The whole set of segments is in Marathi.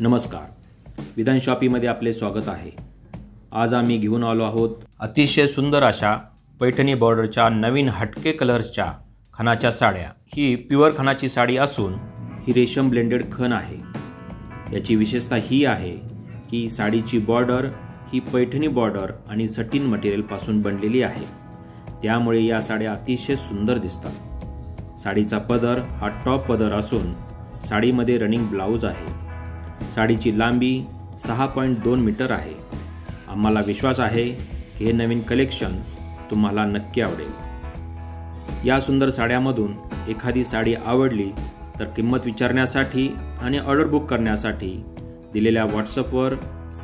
नमस्कार. विधान शॉपीमध्ये आपले स्वागत आहे. आज आम्ही घेऊन आलो आहोत अतिशय सुंदर अशा पैठणी बॉर्डरच्या नवीन हटके कलर्सच्या खणाच्या साड्या. ही प्युअर खणाची साडी असून ही रेशम ब्लेंडेड खण आहे. याची विशेषता ही आहे की साडीची बॉर्डर ही पैठणी बॉर्डर आणि सटीन मटेरियलपासून बनलेली आहे. त्यामुळे या साड्या अतिशय सुंदर दिसतात. साडीचा पदर हा टॉप पदर असून साडीमध्ये रनिंग ब्लाऊज आहे. साडीची लांबी सहा पॉईंट दोन मीटर आहे. आम्हाला विश्वास आहे की हे नवीन कलेक्शन तुम्हाला नक्की आवडेल. या सुंदर साड्यामधून एखादी साडी आवडली तर किंमत विचारण्यासाठी आणि ऑर्डर बुक करण्यासाठी दिलेल्या व्हॉट्सअपवर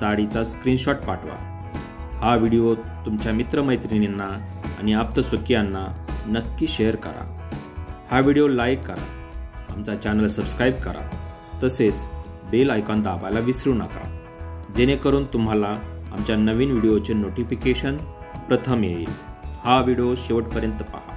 साडीचा स्क्रीनशॉट पाठवा. हा व्हिडिओ तुमच्या मित्रमैत्रिणींना आणि आप्तसुखियांना नक्की शेअर करा. हा व्हिडिओ लाईक करा. आमचा चॅनल सबस्क्राईब करा. तसेच बेल आयकॉन दाबायला विसरू नका. जेणेकरून तुम्हाला आमच्या नवीन व्हिडिओचे नोटिफिकेशन प्रथम येईल. हा व्हिडिओ शेवटपर्यंत पहा.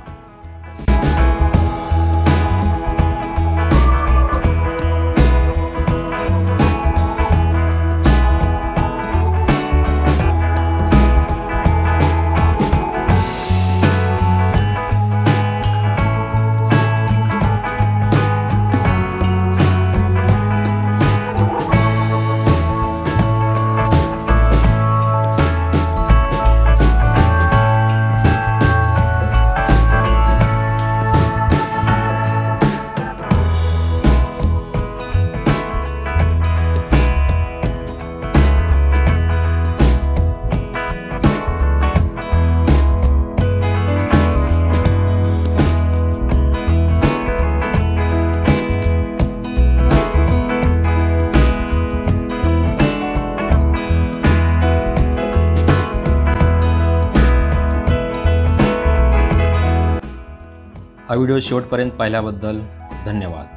हा व्हिडिओ शेवटपर्यंत पाहिल्याबद्दल धन्यवाद.